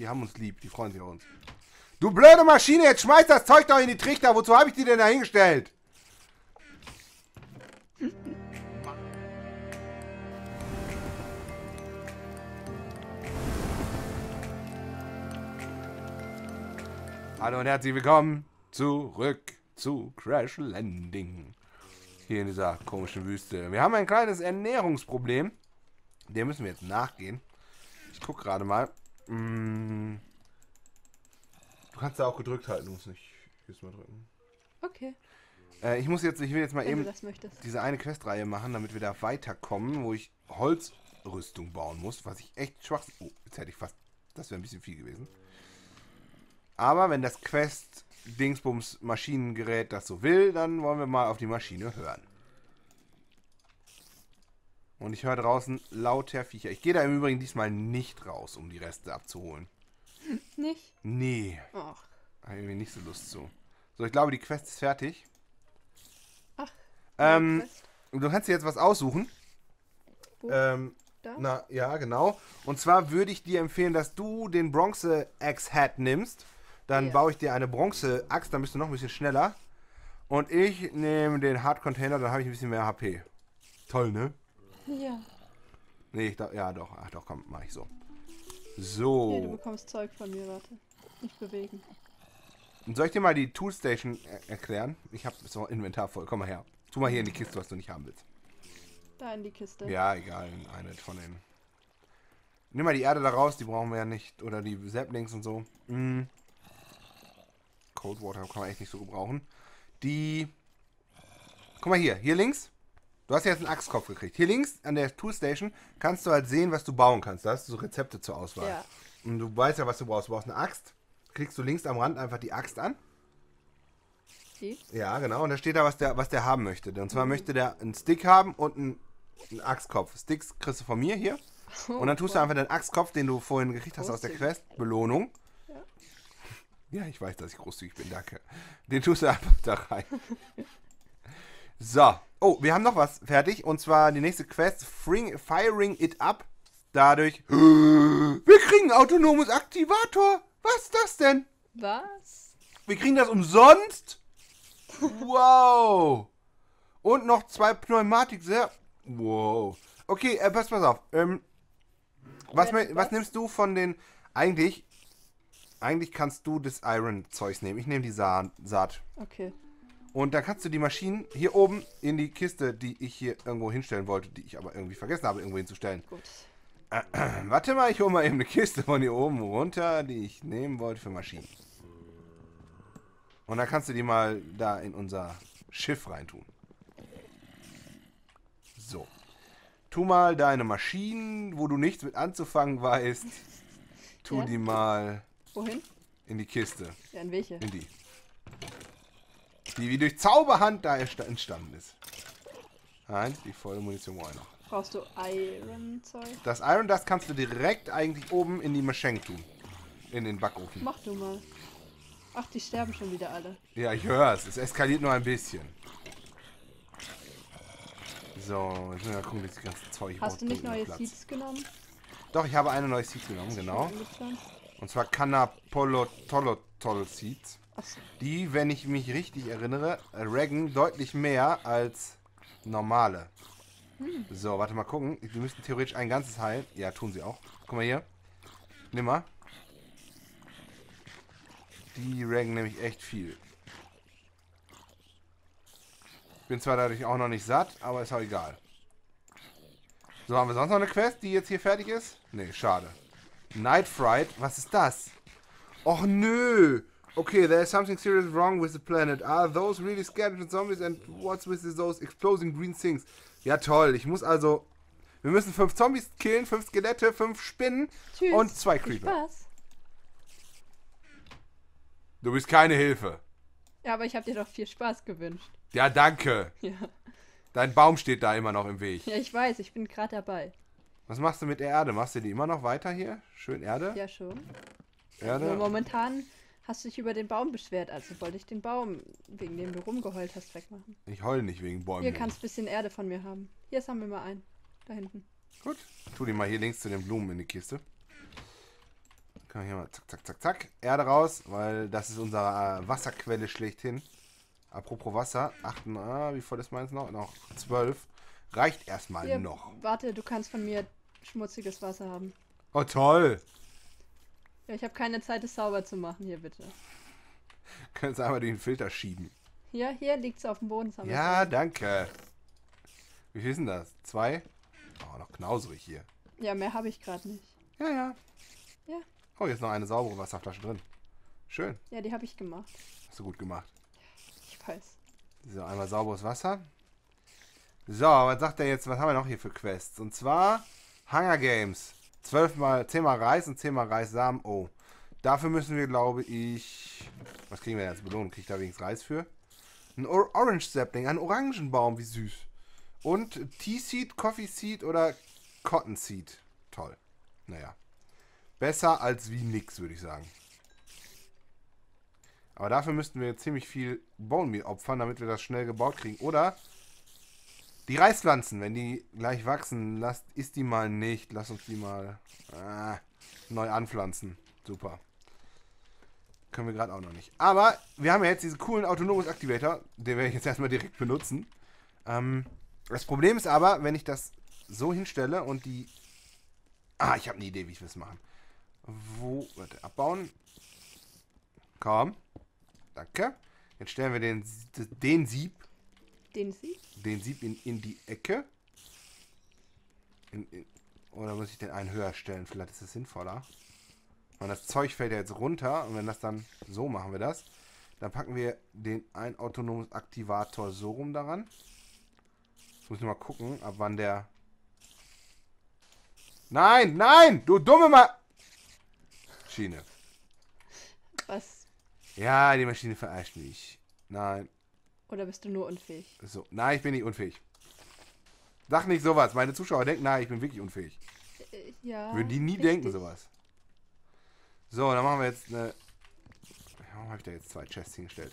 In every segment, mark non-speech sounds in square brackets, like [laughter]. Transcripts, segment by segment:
Die haben uns lieb, die freuen sich auf uns. Du blöde Maschine, jetzt schmeiß das Zeug doch in die Trichter. Wozu habe ich die denn da hingestellt? Hallo und herzlich willkommen zurück zu Crash Landing. Hier in dieser komischen Wüste. Wir haben ein kleines Ernährungsproblem. Dem müssen wir jetzt nachgehen. Ich gucke gerade mal. Mm. Du kannst da auch gedrückt halten, du musst nicht jetzt mal drücken. Okay, Äh, ich muss jetzt, ich will jetzt mal wenn eben diese eine Questreihe machen, damit wir da weiterkommen, wo ich Holzrüstung bauen muss, was ich echt schwach. Oh, jetzt hätte ich fast. Das wäre ein bisschen viel gewesen. Aber wenn das Quest Dingsbums Maschinengerät das so will, dann wollen wir mal auf die Maschine hören. Und ich höre draußen lauter Viecher. Ich gehe da im Übrigen diesmal nicht raus, um die Reste abzuholen. Nicht? Nee, Ach, habe irgendwie nicht so Lust zu. So, ich glaube, die Quest ist fertig. ach. Ähm, du kannst dir jetzt was aussuchen. Wo? Ähm, Da? na, ja, genau. Und zwar würde ich dir empfehlen, dass du den Bronze-Axe-Hat nimmst. Dann Ja. baue ich dir eine Bronze-Axt, dann bist du noch ein bisschen schneller. Und ich nehme den Hard-Container, dann habe ich ein bisschen mehr HP. Toll, ne? Ja. Nee, ich, da- ja doch. Ach doch, komm, mach ich so. Hier, du So. bekommst Zeug von mir, warte. Nicht bewegen. Und soll ich dir mal die Toolstation er erklären? Ich habe so ein Inventar voll. Komm mal her. Tu mal hier in die Kiste, was du nicht haben willst. Da in die Kiste. Ja, egal. Eine von den. Nimm mal die Erde da raus, die brauchen wir ja nicht. Oder die Saplings und so. Mm. Cold Water kann man echt nicht so gebrauchen. Die. Guck mal hier, hier links. Du hast jetzt einen Axtkopf gekriegt. Hier links an der Toolstation kannst du halt sehen, was du bauen kannst. Da hast du so Rezepte zur Auswahl. Ja. Und du weißt ja, was du brauchst. Du brauchst eine Axt. Klickst du links am Rand einfach die Axt an. Die? Ja, genau. Und da steht da, was der, was der haben möchte. Und zwar möchte der einen Stick haben und einen, einen Axtkopf. Sticks kriegst du von mir hier. [laughs] Und dann tust du einfach den Axtkopf, den du vorhin gekriegt hast aus der. Quest, Belohnung. Ja. Ja, ich weiß, dass ich großzügig bin, danke. Den tust du einfach da rein. [laughs] So. Oh, wir haben noch was fertig. Und zwar die nächste Quest, Firing It Up. Dadurch. [gasps] Wir kriegen ein autonomes Aktivator. Was ist das denn? Was? Wir kriegen das umsonst? Wow. Und noch zwei Pneumatik sehr. Wow. Okay, äh, pass, pass auf. Ähm, was, was was? nimmst du von den. Eigentlich. Eigentlich kannst du das Iron-Zeugs nehmen. Ich nehme die Sa Saat. Okay. Und dann kannst du die Maschinen hier oben in die Kiste, die ich hier irgendwo hinstellen wollte, die ich aber irgendwie vergessen habe, irgendwo hinzustellen. Gut. [clears throat] Warte mal, ich hole mal eben eine Kiste von hier oben runter, die ich nehmen wollte für Maschinen. Und dann kannst du die mal da in unser Schiff reintun. So. Tu mal deine Maschinen, wo du nichts mit anzufangen weißt. Tu Ja. die mal Wohin? in die Kiste. Ja, in welche? In die. Die wie durch Zauberhand da entstanden ist. Nein, die volle Munition ich noch. Brauchst du Iron-Zeug? Das Iron Dust kannst du direkt eigentlich oben in die Maschine tun. In den Backofen. Mach du mal. Ach, die sterben schon wieder alle. Ja, ich höre es. Es eskaliert nur ein bisschen. So, jetzt müssen wir mal gucken, wie das ganze Zeug Hast du nicht neue Platz. Seeds genommen? Doch, ich habe eine neue Seed genommen, genau. Und zwar Canapolotolotol Seeds. Die, wenn ich mich richtig erinnere, äh, raggen deutlich mehr als normale. So, warte mal gucken. Wir müssten theoretisch ein ganzes heilen. Ja, tun sie auch. Guck mal hier. Nimm mal. Die raggen nämlich echt viel. Bin zwar dadurch auch noch nicht satt, aber ist auch egal. So, haben wir sonst noch eine Quest, die jetzt hier fertig ist? Nee, schade. Night Fright, was ist das? Och nö. Okay, there's something serious wrong with the planet. Are those really skeleton zombies and what's with those exploding green things? Ja toll, ich muss also... Wir müssen fünf Zombies killen, fünf Skelette, fünf Spinnen Tschüss. und zwei Viel Creeper. Spaß. Du bist keine Hilfe. Ja, aber ich habe dir doch viel Spaß gewünscht. Ja, danke. [laughs] Ja. Dein Baum steht da immer noch im Weg. Ja, ich weiß, ich bin gerade dabei. Was machst du mit der Erde? Machst du die immer noch weiter hier? Schön Erde? Ja, schon. Nur Erde? momentan hast du dich über den Baum beschwert, also wollte ich den Baum, wegen dem du rumgeheult hast, wegmachen. Ich heul nicht wegen Bäumen. Hier kannst du ein bisschen Erde von mir haben. Hier sammeln wir mal ein. Da hinten. Gut. Tu die mal hier links zu den Blumen in die Kiste. Können wir hier mal zack, zack, zack, zack. Erde raus, weil das ist unsere äh, Wasserquelle schlechthin. Apropos Wasser. Achten, ah, wie voll ist meins noch? Noch zwölf. Reicht erstmal Hier, noch. Warte, du kannst von mir schmutziges Wasser haben. Oh, toll. Ja, ich habe keine Zeit, es sauber zu machen. Hier, bitte. Sie einmal den Filter schieben. Hier, hier liegt es auf dem Boden. Ja, danke. Wie viel sind das? Zwei? Oh, noch knauserig hier. ja, mehr habe ich gerade nicht. Ja, ja. Ja. Oh, jetzt noch eine saubere Wasserflasche drin. Schön. Ja, die habe ich gemacht. Hast du gut gemacht. Ich weiß. So, einmal sauberes Wasser. So, was sagt er jetzt? Was haben wir noch hier für Quests? Und zwar Hunger Games. 12 mal, 10 mal Reis und 10 mal Reissamen. Oh. Dafür müssen wir, glaube ich. Was kriegen wir denn als Belohnung? Krieg ich da wenigstens Reis für? Ein Or Orange Sapling, ein Orangenbaum, wie süß. Und Tea Seed, Coffee Seed oder Cotton Seed. Toll. Naja. Besser als wie nix, würde ich sagen. Aber dafür müssten wir ziemlich viel Bone Meal opfern, damit wir das schnell gebaut kriegen. Oder die Reispflanzen, wenn die gleich wachsen, lasst, isst die mal nicht. Lass uns die mal ah, neu anpflanzen. Super. Können wir gerade auch noch nicht. Aber wir haben ja jetzt diesen coolen Autonomous Activator. Den werde ich jetzt erstmal direkt benutzen. Ähm, das Problem ist aber, wenn ich das so hinstelle und die... Ah, ich habe eine Idee, wie ich das machen. Wo... Warte, abbauen. Komm. Danke. Jetzt stellen wir den, den Sieb, Den sie? den Sieb in, in die Ecke. In, in, oder muss ich den einen höher stellen? Vielleicht ist es sinnvoller. Und das Zeug fällt ja jetzt runter. Und wenn das dann, so machen wir das. Dann packen wir den ein autonomes Aktivator so rum daran. Jetzt muss ich mal gucken, ab wann der... Nein, nein, du dumme Ma... Schiene. Was? Ja, die Maschine verarscht mich. Nein, Oder bist du nur unfähig? so. Nein, ich bin nicht unfähig. Sag nicht sowas. Meine Zuschauer denken, nein, ich bin wirklich unfähig. Äh, ja. Würden die nie richtig. denken, sowas. So, dann machen wir jetzt eine. Warum habe ich da jetzt zwei Chests hingestellt?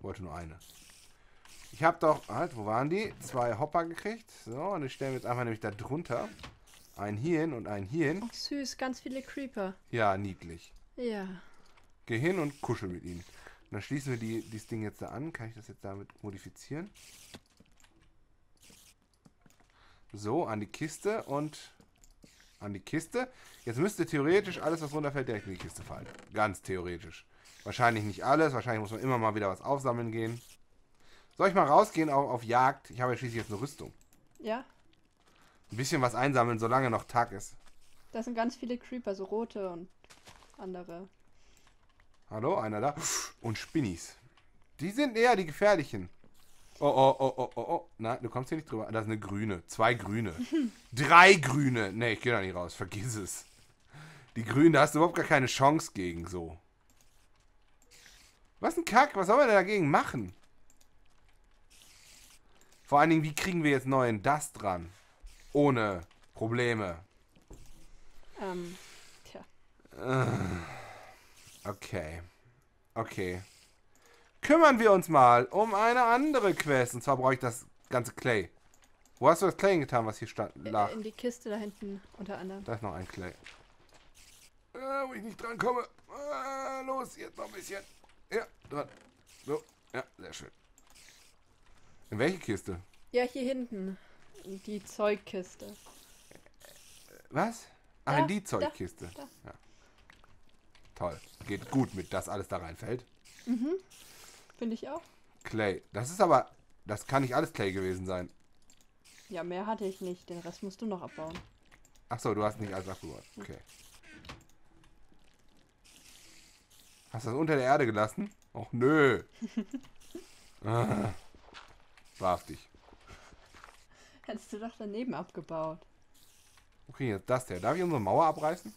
Wollte nur eine. Ich habe doch. Halt, wo waren die? Zwei Hopper gekriegt. So, und ich stelle jetzt einfach nämlich da drunter. Einen hierhin und einen hierhin. Ach, süß, ganz viele Creeper. Ja, niedlich. Ja. Geh hin und kuschel mit ihnen. Dann schließen wir die, dieses Ding jetzt da an. Kann ich das jetzt damit modifizieren? So, an die Kiste und an die Kiste. Jetzt müsste theoretisch alles, was runterfällt, direkt in die Kiste fallen. Ganz theoretisch. Wahrscheinlich nicht alles. Wahrscheinlich muss man immer mal wieder was aufsammeln gehen. Soll ich mal rausgehen auf, auf Jagd? Ich habe ja schließlich jetzt eine Rüstung. Ja, Ein bisschen was einsammeln, solange noch Tag ist. da sind ganz viele Creeper, so rote und andere. Hallo, einer da. Und Spinnis. Die sind eher die gefährlichen. Oh, oh, oh, oh, oh, oh. Nein, du kommst hier nicht drüber. Das ist eine grüne. Zwei grüne. [laughs] Drei grüne. Nee, ich gehe da nicht raus. Vergiss es. Die grünen, da hast du überhaupt gar keine Chance gegen so. Was ein Kack. Was soll man denn dagegen machen? Vor allen Dingen, wie kriegen wir jetzt neuen Dust dran? Ohne Probleme. Ähm, tja. Okay. Okay. Kümmern wir uns mal um eine andere Quest. Und zwar brauche ich das ganze Clay. Wo hast du das Clay getan, was hier stand? Lag? Äh, In die Kiste da hinten unter anderem. Da ist noch ein Clay. Äh, wo ich nicht dran komme. Äh, los, jetzt noch ein bisschen. Ja, dran. So, ja, sehr schön. In welche Kiste? Ja, hier hinten. Die Zeugkiste. Was? Ach, Da, in die Zeugkiste. da. Ja. Toll. Geht gut mit, dass alles da reinfällt. Finde ich auch. Clay. Das ist aber. Das kann nicht alles Clay gewesen sein. Ja, mehr hatte ich nicht. Den Rest musst du noch abbauen. Achso, du hast nicht alles abgebaut. Okay. Hast du das unter der Erde gelassen? Och nö. [laughs] ah. Wahrhaftig. Hättest du doch daneben abgebaut. Wo kriegen jetzt das her? Darf ich unsere Mauer abreißen?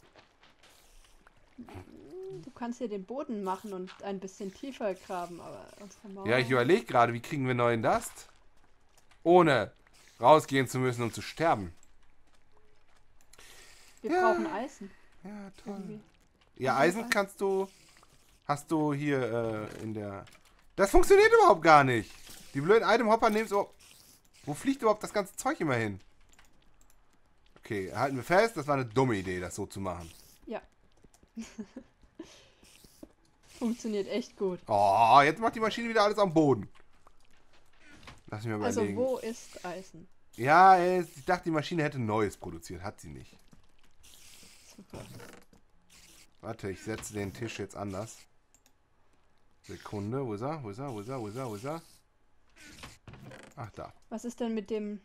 Du kannst hier den Boden machen und ein bisschen tiefer graben, aber unsere Mauer... Ja, ich überlege gerade, wie kriegen wir neuen Dust? Ohne rausgehen zu müssen, um zu sterben. Wir Ja. brauchen Eisen. Ja, toll. Irgendwie. Ja, Eisen kannst du. Hast du hier äh, in der. Das funktioniert überhaupt gar nicht. Die blöden Item-Hopper nehmen so. Wo fliegt überhaupt das ganze Zeug immer hin? Okay, halten wir fest, das war eine dumme Idee, das so zu machen. [laughs] Funktioniert echt gut. Oh, jetzt macht die Maschine wieder alles am Boden. Lass mich mal Also überlegen. wo ist Eisen? Ja, ich dachte, die Maschine hätte Neues produziert. Hat sie nicht. Super. Warte, ich setze den Tisch jetzt anders. Sekunde, wo ist er? Wo ist er? Wo ist er? Wo ist er? Wo ist er? Ach, da. Was ist denn mit dem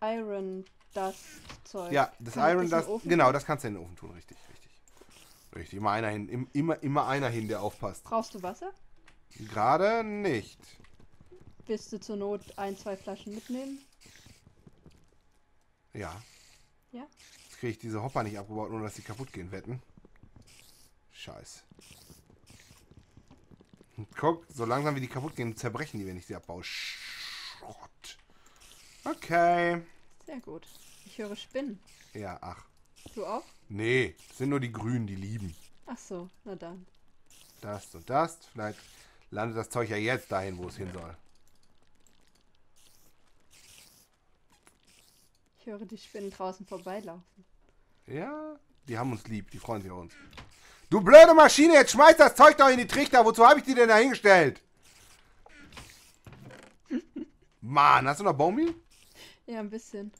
Iron Dust Zeug? Ja, das Kann Iron, Ofen genau, das kannst du in den Ofen tun, richtig, richtig. Richtig, immer einer hin, im- immer, immer einer hin, der aufpasst. Brauchst du Wasser? Gerade nicht. Willst du zur Not ein, zwei Flaschen mitnehmen? Ja. Ja? Jetzt kriege ich diese Hopper nicht abgebaut, ohne dass sie kaputt gehen, wetten. Scheiß. Guck, so langsam wie die kaputt gehen, zerbrechen die, wenn ich sie abbaue. Schrott. Okay. Sehr gut. Ich höre Spinnen. Ja, ach. Du auch? Nee, sind nur die Grünen, die lieben. Ach so, na dann. Das und das. Vielleicht landet das Zeug ja jetzt dahin, wo es hin soll. Ich höre die Spinnen draußen vorbeilaufen. Ja, die haben uns lieb, die freuen sich auf uns. Du blöde Maschine, jetzt schmeiß das Zeug doch in die Trichter. Wozu habe ich die denn da hingestellt? [laughs] Mann, hast du noch Baummehl? Ja, ein bisschen.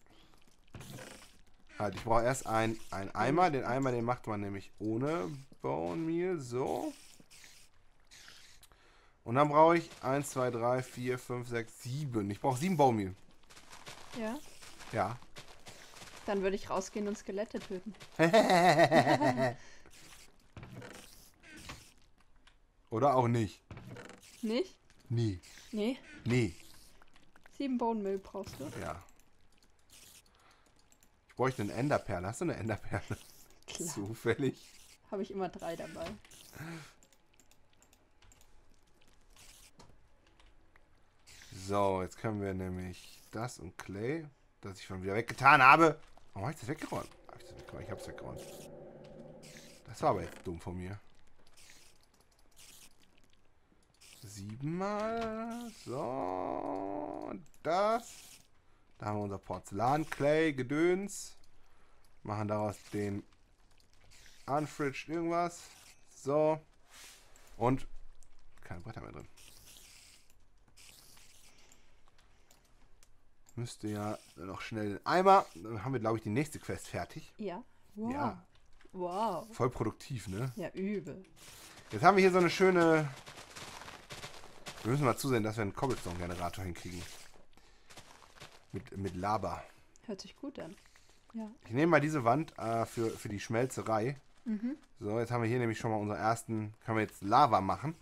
Halt, ich brauche erst ein, ein Eimer. Den Eimer, den macht man nämlich ohne Bone Meal. So. Und dann brauche ich 1, 2, 3, 4, 5, 6, 7. Ich brauche 7 Bone Meal. Ja? Ja. Dann würde ich rausgehen und Skelette töten. [laughs] Oder auch nicht. Nicht? Nie. Nee. Nie. Sieben Bohnenmehl brauchst du. Ja. Ich bräuchte eine Enderperle. Hast du eine Enderperle? Klar. Zufällig. Habe ich immer drei dabei. So, jetzt können wir nämlich das und Clay, das ich schon wieder weggetan habe. Warum habe ich das weggeräumt? Hab ich das weggeräumt? Ich habe es weggeräumt. Das war aber jetzt dumm von mir. Siebenmal. So. und Das. Da haben wir unser Porzellan, Clay, Gedöns. Machen daraus den Unfridged irgendwas. So. Und keine Bretter mehr drin. Müsste ja noch schnell den Eimer. Dann haben wir, glaube ich, die nächste Quest fertig. Ja. Wow. Ja. Wow. Voll produktiv, ne? Ja, übel. Jetzt haben wir hier so eine schöne. Wir müssen mal zusehen, dass wir einen Cobblestone-Generator hinkriegen. Mit, mit Lava. Hört sich gut an. Ja. Ich nehme mal diese Wand äh, für, für die Schmelzerei. Mhm. So, jetzt haben wir hier nämlich schon mal unseren ersten. Können wir jetzt Lava machen.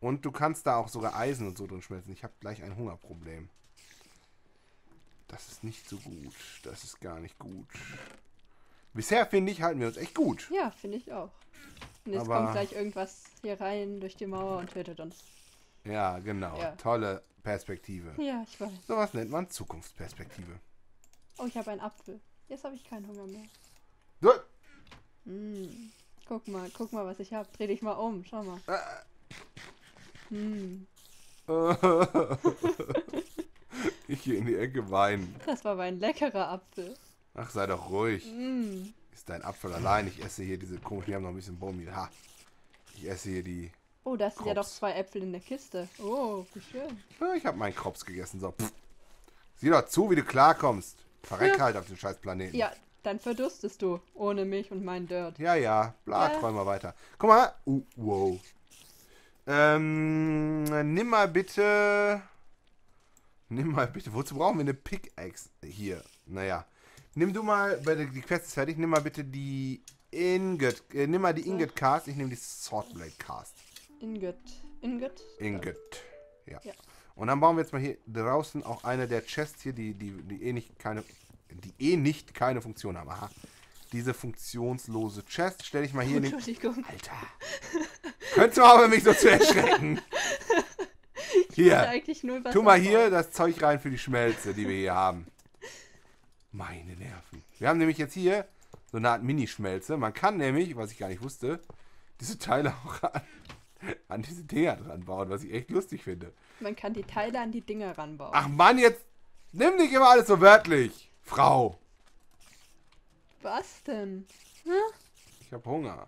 Und du kannst da auch sogar Eisen und so drin schmelzen. Ich habe gleich ein Hungerproblem. Das ist nicht so gut. Das ist gar nicht gut. Bisher finde ich, halten wir uns echt gut. Ja, finde ich auch. Und jetzt Aber- kommt gleich irgendwas hier rein durch die Mauer und tötet uns. Ja, genau. Ja. Tolle Perspektive. Ja, ich weiß. Sowas nennt man Zukunftsperspektive. Oh, ich habe einen Apfel. Jetzt habe ich keinen Hunger mehr. So. Mm. Guck mal, guck mal, was ich habe. Dreh dich mal um, schau mal. Mm. [laughs] ich gehe in die Ecke weinen. Das war aber ein leckerer Apfel. Ach, sei doch ruhig. Mm. Ist dein Apfel allein. Ich esse hier diese komischen, die haben noch ein bisschen Baummehl. Ha. Ich esse hier die. Oh, da sind ja doch zwei Äpfel in der Kiste. Oh, wie schön. Ich habe meinen Krops gegessen. So. Pff. Sieh doch zu, wie du klarkommst. Verreck Ja. halt auf den scheiß Planeten. Ja, dann verdurstest du. Ohne mich und mein Dirt. Ja, ja. Bla, Ja. träum mal weiter. Guck mal. Uh, wow. Ähm, nimm mal bitte. Nimm mal bitte. Wozu brauchen wir eine Pickaxe hier? Naja. Nimm du mal, weil die Quest ist fertig, nimm mal bitte die Ingot. Äh, nimm mal die. Ingot Cast. Ich nehme die Swordblade Cast. Ingot. Ingot? Ingot. Ja. Ja. Und dann bauen wir jetzt mal hier draußen auch eine der Chests hier, die, die, die eh nicht keine. Die eh nicht keine Funktion haben. Aha. Diese funktionslose Chest stelle ich mal hier in den Entschuldigung. Alter. Könntest du auf mich so zu erschrecken? [laughs] Hier. Tu mal hier das Zeug rein für die Schmelze, die wir hier haben. Meine Nerven. Wir haben nämlich jetzt hier so eine Art Minischmelze. Man kann nämlich, was ich gar nicht wusste, diese Teile auch an, [laughs] an diese Dinger dran bauen, was ich echt lustig finde. Man kann die Teile an die Dinger ranbauen. Ach Mann, jetzt nimm nicht immer alles so wörtlich, Frau. Was denn? Ich habe Hunger.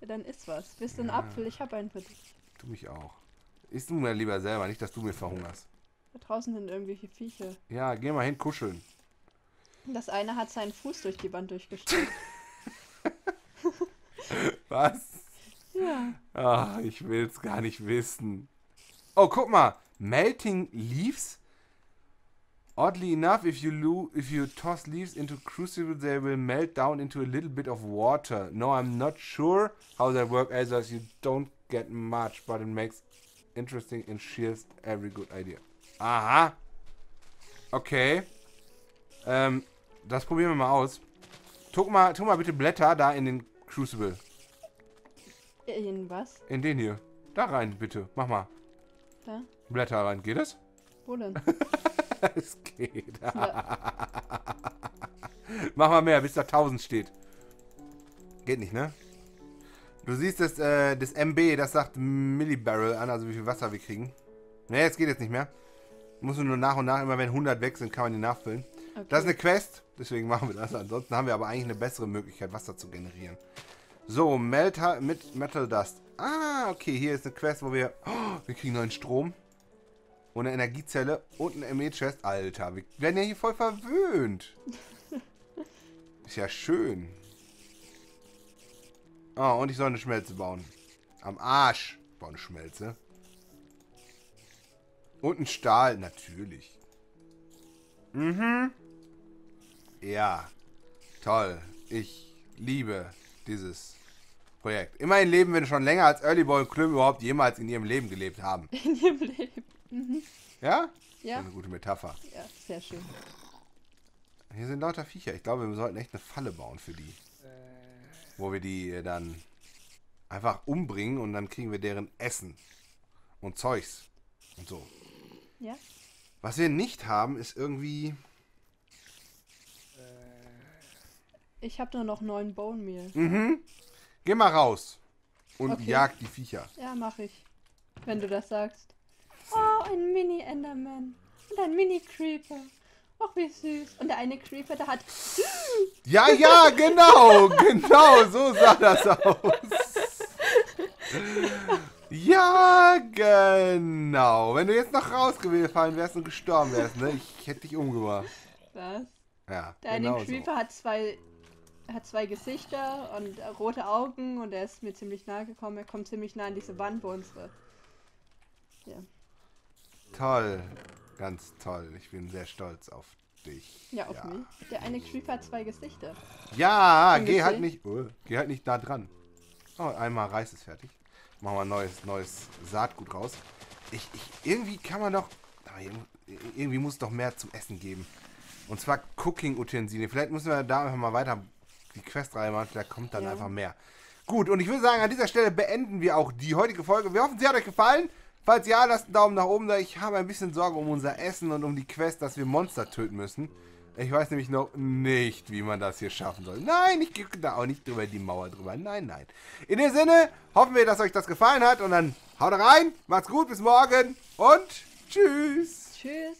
Ja, dann isst was. Bist du ein Apfel? Ich habe einen für dich. Du mich auch. Isst du mir lieber selber, nicht, dass du mir verhungerst. Da draußen sind irgendwelche Viecher. Ja, geh mal hin kuscheln. Das eine hat seinen Fuß durch die Wand durchgesteckt. [laughs] Was? Ja. Ach, ich will's gar nicht wissen. Oh, guck mal. Melting leaves? Oddly enough, if you lo if you toss leaves into crucible, they will melt down into a little bit of water. No, I'm not sure how that works, as you don't get much, but it makes interesting and shares every good idea. Aha. Okay. Ähm, das probieren wir mal aus. Tu mal, tu mal bitte Blätter da in den Crucible. In was? In den hier. Da rein, bitte. Mach mal. Da? Blätter rein. Geht das? Wo denn? [laughs] es geht. Ja. [laughs] Mach mal mehr, bis da 1000 steht. Geht nicht, ne? Du siehst das, äh, das MB, das sagt Millibarrel an, also wie viel Wasser wir kriegen. Ne, jetzt geht jetzt nicht mehr. Muss nur nach und nach, immer wenn 100 weg sind, kann man die nachfüllen. Okay. Das ist eine Quest, deswegen [laughs] machen wir das. Ansonsten haben wir aber eigentlich eine bessere Möglichkeit, Wasser zu generieren. So, Melter mit Metal Dust. Ah, okay, hier ist eine Quest, wo wir... Oh, wir kriegen neuen Strom. Und eine Energiezelle und ein ME-Chest. Alter, wir werden ja hier voll verwöhnt. [laughs] ist ja schön. Oh, und ich soll eine Schmelze bauen. Am Arsch. Ich baue eine Schmelze. Und ein Stahl, natürlich. Mhm. Ja. Toll. Ich liebe dieses Projekt. Immerhin leben wir schon länger als Early Boy und Klüm überhaupt jemals in ihrem Leben gelebt haben. [laughs] In ihrem Leben. Ja? Ja. Eine gute Metapher. Ja, sehr schön. Hier sind lauter Viecher. Ich glaube, wir sollten echt eine Falle bauen für die. Wo wir die äh, dann einfach umbringen und dann kriegen wir deren Essen und Zeugs und so. Ja? Was wir nicht haben, ist irgendwie. Ich habe nur noch neun Bone Meal. Mhm. Geh mal raus und Okay. jag die Viecher. Ja, mache ich. Wenn du das sagst. Oh, ein Mini-Enderman. Und ein Mini-Creeper. Ach, wie süß. Und der eine Creeper, der hat... [gasps] Ja, ja, genau, [laughs] genau, so sah das aus. Ja, genau. Wenn du jetzt noch rausgefallen wärst und gestorben wärst, ne? Ich hätte dich umgebracht. Was? Ja, Der eine genau Creeper hat zwei hat zwei Gesichter und äh, rote Augen und er ist mir ziemlich nahe gekommen. Er kommt ziemlich nah an diese Wand, wo unsere... Ja. Toll, ganz toll. Ich bin sehr stolz auf dich. Ja, auf mich. Der eine Creeper hat zwei Gesichter. Ja, Schon geh halt nicht, oh, geh halt nicht da dran. Oh, einmal Reis ist fertig. Machen wir ein neues, neues Saatgut raus. Ich, ich, irgendwie kann man doch, irgendwie muss es doch mehr zum Essen geben. Und zwar Cooking-Utensilien. Vielleicht müssen wir da einfach mal weiter die Questreihe machen. Vielleicht kommt dann Ja. einfach mehr. Gut, und ich würde sagen, an dieser Stelle beenden wir auch die heutige Folge. Wir hoffen, sie hat euch gefallen. Falls ja, lasst einen Daumen nach oben da. Ich habe ein bisschen Sorge um unser Essen und um die Quest, dass wir Monster töten müssen. Ich weiß nämlich noch nicht, wie man das hier schaffen soll. Nein, ich gehe da auch nicht drüber die Mauer drüber. Nein, nein. In dem Sinne, hoffen wir, dass euch das gefallen hat. Und dann haut rein, macht's gut, bis morgen und tschüss. Tschüss.